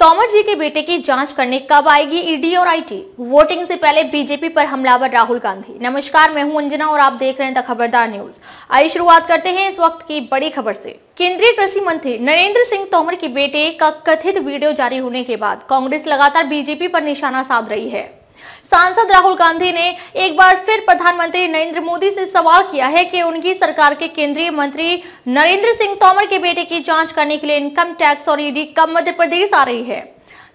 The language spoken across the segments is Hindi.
तोमर जी के बेटे की जाँच करने कब आएगी ईडी और आईटी? वोटिंग से पहले बीजेपी पर हमलावर राहुल गांधी। नमस्कार, मैं हूँ अंजना और आप देख रहे हैं द खबरदार न्यूज़। आई शुरुआत करते हैं इस वक्त की बड़ी खबर से। केंद्रीय कृषि मंत्री नरेंद्र सिंह तोमर के बेटे का कथित वीडियो जारी होने के बाद कांग्रेस लगातार बीजेपी पर निशाना साध रही है। सांसद राहुल गांधी ने एक बार फिर प्रधानमंत्री नरेंद्र मोदी से सवाल किया है कि उनकी सरकार के केंद्रीय मंत्री नरेंद्र सिंह तोमर के बेटे की जाँच करने के लिए इनकम टैक्स और ईडी कब मध्य प्रदेश आ रही है।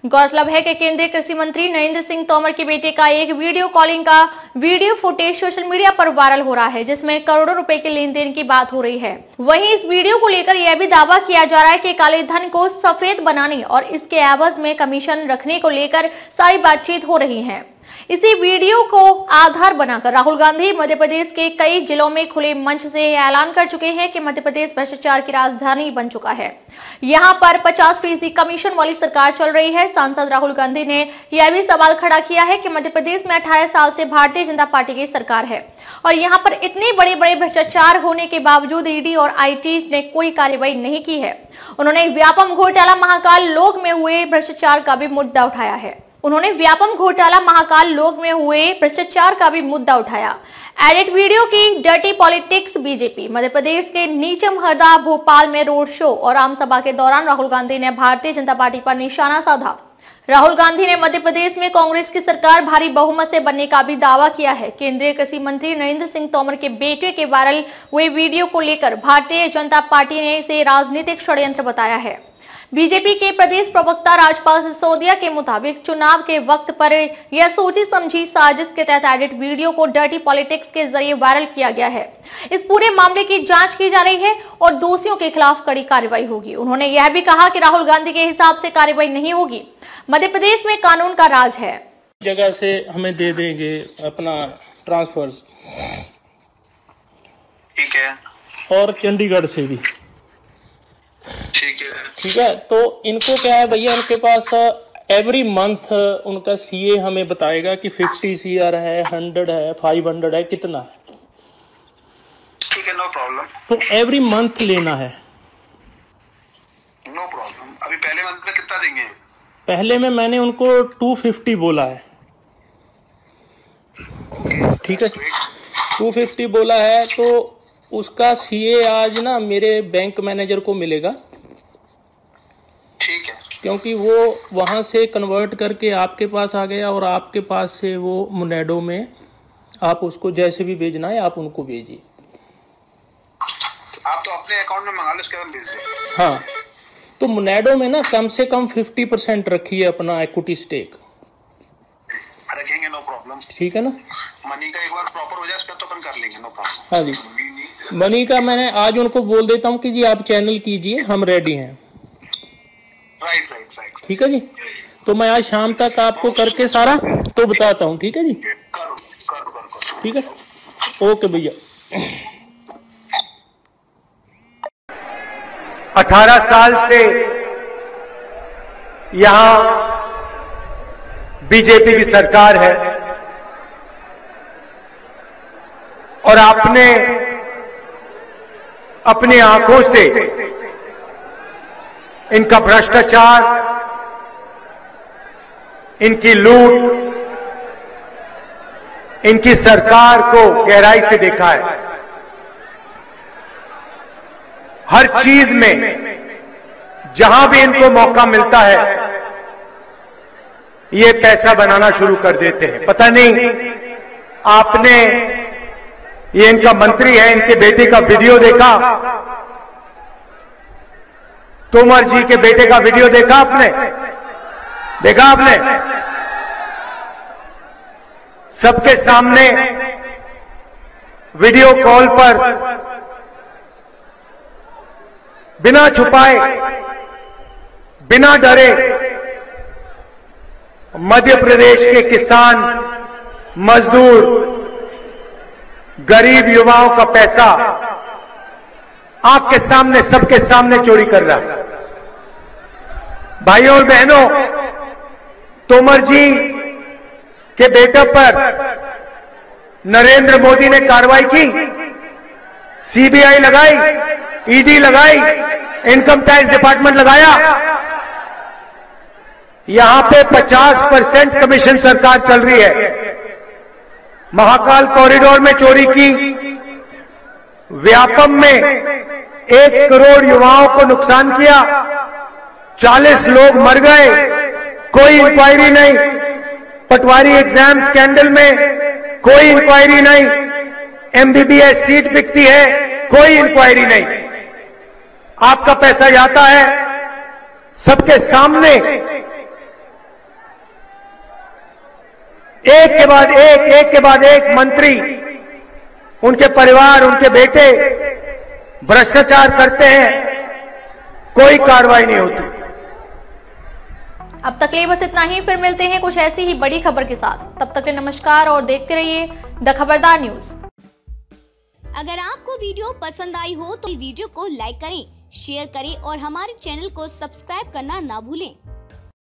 गौरतलब है कि केंद्रीय कृषि मंत्री नरेंद्र सिंह तोमर के बेटे का एक वीडियो कॉलिंग का वीडियो फुटेज सोशल मीडिया पर वायरल हो रहा है, जिसमें करोड़ों रुपए के लेन देन की बात हो रही है। वहीं इस वीडियो को लेकर यह भी दावा किया जा रहा है कि काले धन को सफ़ेद बनाने और इसके एवज में कमीशन रखने को लेकर सारी बातचीत हो रही है। इसी वीडियो को आधार बनाकर राहुल गांधी मध्य प्रदेश के कई जिलों में खुले मंच से ऐलान कर चुके हैं कि मध्य प्रदेश भ्रष्टाचार की राजधानी बन चुका है। यहाँ पर 50 फ़ीसदी कमीशन वाली सरकार चल रही है। सांसद राहुल गांधी ने यह भी सवाल खड़ा किया है कि मध्य प्रदेश में अठारह साल से भारतीय जनता पार्टी की सरकार है और यहाँ पर इतने बड़े बड़े भ्रष्टाचार होने के बावजूद ईडी और आईटी ने कोई कार्यवाही नहीं की है। उन्होंने व्यापम घोटाला महाकाल लोक में हुए भ्रष्टाचार का भी मुद्दा उठाया है। उन्होंने व्यापम घोटाला महाकाल लोक में हुए भ्रष्टाचार का भी मुद्दा उठाया। एडिट वीडियो की dirty politics BJP Madhya Pradesh के नीचम हरदा भोपाल में रोड शो और आम सभा के दौरान राहुल गांधी ने भारतीय जनता पार्टी पर निशाना साधा। राहुल गांधी ने मध्य प्रदेश में कांग्रेस की सरकार भारी बहुमत से बनने का भी दावा किया है। केंद्रीय कृषि मंत्री नरेंद्र सिंह तोमर के बेटे के वायरल हुए वीडियो को लेकर भारतीय जनता पार्टी ने इसे राजनीतिक षड्यंत्र बताया है। बीजेपी के प्रदेश प्रवक्ता राजपाल सिसोदिया के मुताबिक चुनाव के वक्त पर यह सोची समझी साजिश के तहत एडिट वीडियो को डर्टी पॉलिटिक्स के ज़रिए वायरल किया गया है। इस पूरे मामले की जाँच की जा रही है और दोषियों के खिलाफ कड़ी कार्रवाई होगी। उन्होंने यह भी कहा कि राहुल गांधी के हिसाब से कार्रवाई नहीं होगी। मध्य प्रदेश में कानून का राज है। जगह से हमें दे देंगे अपना ट्रांसफ़र ठीक है। और चंडीगढ़ से भी। ठीक है। तो इनको क्या है भैया उनके पास एवरी मंथ उनका सीए हमें बताएगा कि 50 सी है 100 है 500 है कितना है। ठीक है नो प्रॉब्लम तो एवरी मंथ लेना है। नो प्रॉब्लम अभी पहले मंथ में कितना देंगे? पहले में मैंने उनको 250 बोला है। ठीक है? 250 बोला है तो उसका सीए आज ना मेरे बैंक मैनेजर को मिलेगा। क्योंकि वो वहाँ से कन्वर्ट करके आपके पास आ गया और आपके पास से वो मुनेडो में आप उसको जैसे भी भेजना है आप उनको भेजिए। आप तो अपने अकाउंट में मंगा लो उसके बाद हाँ। तो मुनेडो में ना कम से कम 50 परसेंट रखिए अपना इक्विटी स्टेक रखेंगे नो प्रॉब्लम ठीक है ना? मनी का एक बार प्रॉपर हो जाए उसके तो अपन कर लेंगे नो प्रॉब्लम हाँ जी। मनी का मैंने आज उनको बोल देता हूँ कि जी आप चैनल कीजिए हम रेडी हैं। राइट राइट राइट ठीक है जी? तो मैं आज शाम तक आपको करके सारा तो बताता हूँ ठीक है जी? करो करो करो करो। ठीक है? ओके भैया। 18 साल से यहाँ बीजेपी की सरकार है और आपने अपनी आँखों से इनका भ्रष्टाचार, इनकी लूट, इनकी सरकार को गहराई से देखा है। हर चीज़ में, जहाँ भी इनको मौका मिलता है, ये पैसा बनाना शुरू कर देते हैं। पता नहीं, आपने ये इनका मंत्री है, इनके बेटे का वीडियो देखा तोमर जी के बेटे का वीडियो देखा आपने? देखा आपने? सबके सामने वीडियो कॉल पर बिना छुपाए, बिना डरे मध्य प्रदेश के किसान, मजदूर, गरीब युवाओं का पैसा आपके सामने, सबके सामने चोरी कर रहा है। भाइयों और बहनों, तोमर जी के बेटे पर नरेंद्र मोदी ने कार्रवाई की। सीबीआई लगाई, ईडी लगाई, इनकम टैक्स डिपार्टमेंट लगाया। यहाँ पे 50 परसेंट कमीशन सरकार चल रही है। महाकाल कॉरिडोर में चोरी की। व्यापम में एक करोड़ युवाओं को नुकसान किया। 40 लोग मर गए। कोई इंक्वायरी नहीं। पटवारी एग्ज़ाम स्कैंडल में कोई इंक्वायरी नहीं। एमबीबीएस सीट बिकती है, कोई इंक्वायरी नहीं। आपका पैसा जाता है, सबके सामने। एक के बाद एक एक के बाद एक मंत्री, उनके परिवार, उनके बेटे, भ्रष्टाचार करते हैं। कोई कार्रवाई नहीं होती। अब तक लिए बस इतना ही। फिर मिलते हैं कुछ ऐसी ही बड़ी खबर के साथ। तब तक नमस्कार और देखते रहिए द खबरदार न्यूज़। अगर आपको वीडियो पसंद आई हो तो वीडियो को लाइक करें, शेयर करें और हमारे चैनल को सब्सक्राइब करना ना भूलें।